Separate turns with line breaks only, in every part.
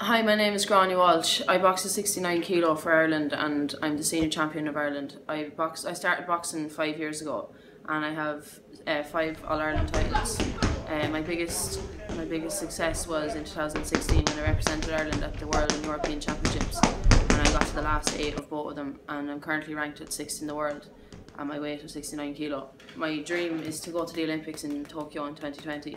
Hi, my name is Gráinne Walsh. I box at 69 kilo for Ireland and I'm the senior champion of Ireland. I box. I started boxing five years ago and I have uh, five All Ireland titles. Uh, my biggest my biggest success was in 2016 when I represented Ireland at the World and European Championships and I got to the last eight of both of them and I'm currently ranked at sixth in the world at my weight of 69 kilo. My dream is to go to the Olympics in Tokyo in 2020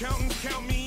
accountants count me